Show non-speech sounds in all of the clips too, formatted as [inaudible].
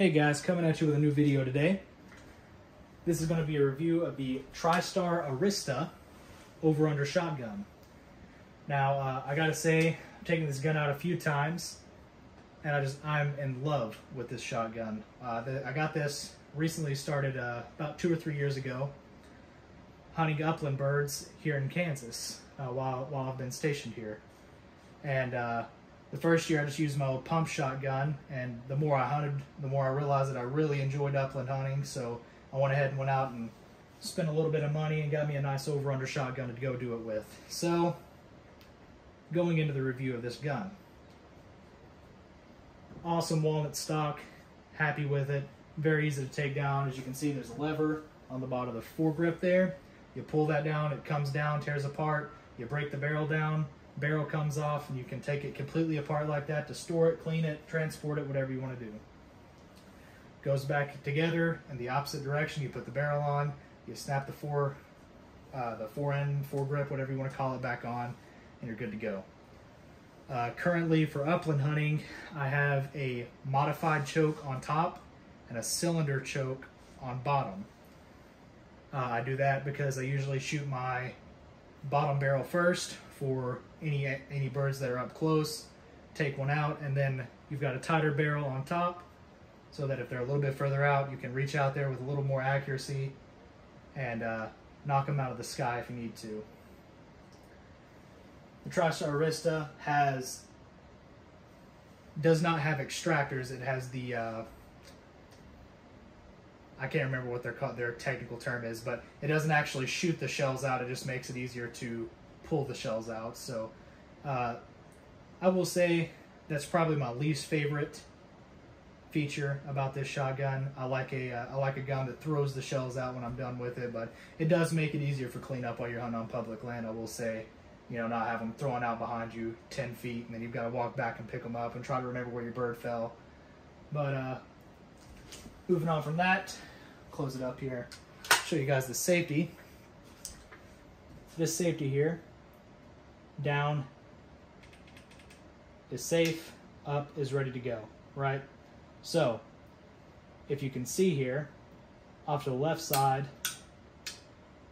Hey guys, coming at you with a new video today. This is going to be a review of the TriStar Arista over under shotgun. Now, uh, I gotta say, I'm taking this gun out a few times, and I just I'm in love with this shotgun. Uh, the, I got this recently started uh, about two or three years ago, hunting upland birds here in Kansas uh, while while I've been stationed here, and uh, the first year I just used my old pump shotgun, and the more I hunted, the more I realized that I really enjoyed upland hunting. So I went ahead and went out and spent a little bit of money and got me a nice over-under shotgun to go do it with. So going into the review of this gun. Awesome walnut stock, happy with it, very easy to take down. As you can see, there's a lever on the bottom of the foregrip there. You pull that down, it comes down, tears apart. You break the barrel down, barrel comes off and you can take it completely apart like that to store it, clean it, transport it, whatever you want to do. Goes back together in the opposite direction. You put the barrel on, you snap the four, uh, the fore end, fore grip, whatever you want to call it, back on, and you're good to go. Uh, currently for upland hunting, I have a modified choke on top and a cylinder choke on bottom. Uh, I do that because I usually shoot my bottom barrel first for any any birds that are up close, take one out, and then you've got a tighter barrel on top so that if they're a little bit further out, you can reach out there with a little more accuracy and uh, knock them out of the sky if you need to. The TriStar Arista has does not have extractors. It has the uh, I can't remember what their their technical term is, but it doesn't actually shoot the shells out. It just makes it easier to pull the shells out. So uh, I will say that's probably my least favorite feature about this shotgun. I like a uh, I like a gun that throws the shells out when I'm done with it, but it does make it easier for cleanup while you're hunting on public land. I will say, you know, not have them thrown out behind you 10 feet and then you've got to walk back and pick them up and try to remember where your bird fell. But uh, moving on from that, close it up here, show you guys the safety. This safety here, down is safe, up is ready to go, right? So, if you can see here, off to the left side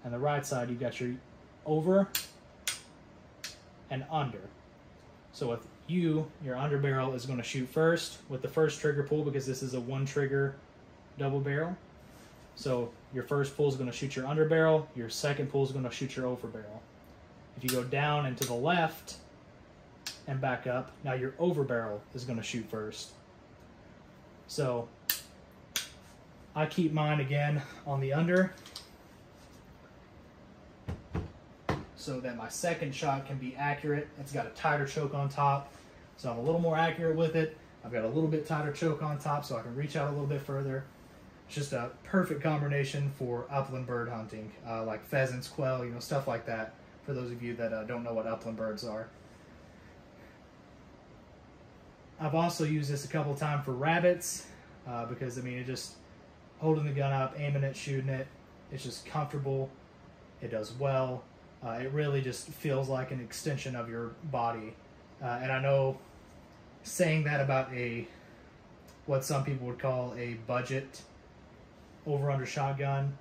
and the right side, you've got your over and under. So with you, your under barrel is going to shoot first with the first trigger pull because this is a one trigger double barrel. So your first pull is going to shoot your under barrel, your second pull is going to shoot your over barrel. If you go down and to the left and back up, now your over barrel is going to shoot first. So I keep mine again on the under so that my second shot can be accurate. It's got a tighter choke on top, so I'm a little more accurate with it. I've got a little bit tighter choke on top so I can reach out a little bit further. It's just a perfect combination for upland bird hunting, uh, like pheasants, quail, you know, stuff like that, for those of you that uh, don't know what upland birds are. I've also used this a couple of times for rabbits, uh, because, I mean, it just, holding the gun up, aiming it, shooting it, it's just comfortable, it does well, uh, it really just feels like an extension of your body. Uh, and I know saying that about a, what some people would call a budget over under shotgun.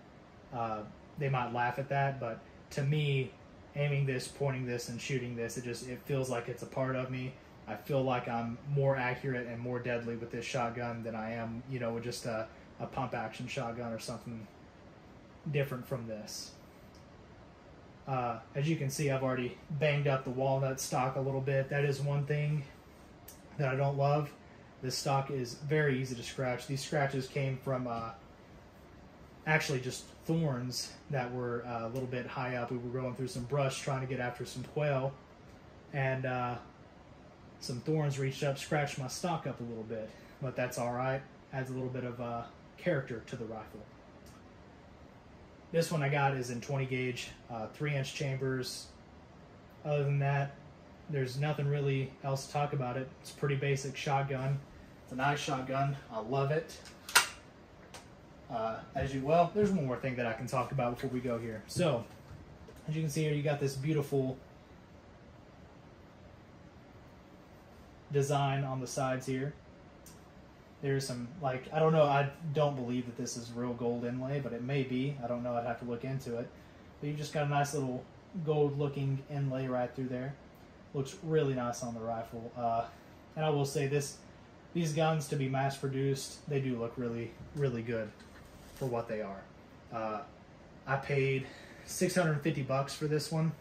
Uh, they might laugh at that, but to me, aiming this, pointing this, and shooting this, it just it feels like it's a part of me. I feel like I'm more accurate and more deadly with this shotgun than I am, you know, with just a, a pump action shotgun or something different from this. Uh, as you can see, I've already banged up the walnut stock a little bit. That is one thing that I don't love. This stock is very easy to scratch. These scratches came from uh, actually just thorns that were uh, a little bit high up. We were going through some brush trying to get after some quail, and uh, some thorns reached up, scratched my stock up a little bit, but that's all right. Adds a little bit of uh, character to the rifle. This one I got is in 20 gauge, uh, 3 inch chambers. Other than that, there's nothing really else to talk about it. It's a pretty basic shotgun. It's a nice shotgun. I love it. Uh, as you well, there's one more thing that I can talk about before we go here. So, as you can see here, you got this beautiful design on the sides here. There's some like I don't know. I don't believe that this is real gold inlay, but it may be. I don't know. I'd have to look into it. But you just got a nice little gold-looking inlay right through there. Looks really nice on the rifle. Uh, and I will say this: these guns to be mass-produced, they do look really, really good for what they are. Uh, I paid 650 bucks for this one.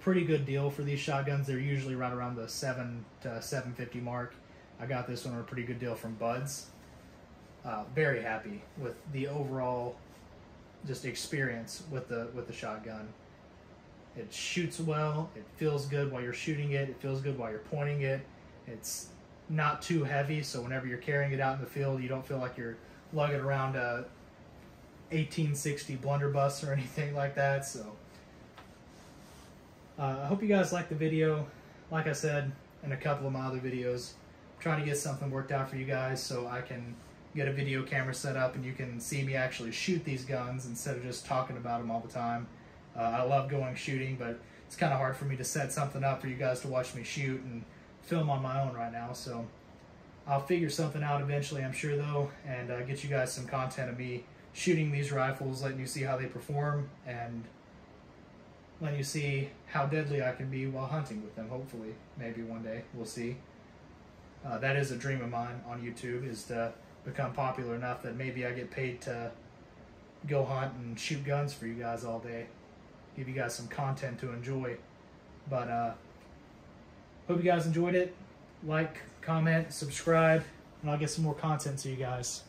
Pretty good deal for these shotguns. They're usually right around the seven to 750 mark. I got this one on a pretty good deal from Buds. Uh, very happy with the overall just experience with the with the shotgun. It shoots well. It feels good while you're shooting it. It feels good while you're pointing it. It's not too heavy, so whenever you're carrying it out in the field, you don't feel like you're lugging around a 1860 blunderbuss or [laughs] anything like that. So uh, I hope you guys liked the video. Like I said in a couple of my other videos, I'm trying to get something worked out for you guys so I can get a video camera set up and you can see me actually shoot these guns instead of just talking about them all the time. Uh, I love going shooting, but it's kind of hard for me to set something up for you guys to watch me shoot and film on my own right now. So I'll figure something out eventually, I'm sure though, and uh, get you guys some content of me shooting these rifles, letting you see how they perform, and letting you see how deadly I can be while hunting with them, hopefully. Maybe one day, we'll see. Uh, that is a dream of mine on YouTube is to become popular enough that maybe I get paid to go hunt and shoot guns for you guys all day. Give you guys some content to enjoy. But uh hope you guys enjoyed it. Like, comment, subscribe, and I'll get some more content to you guys.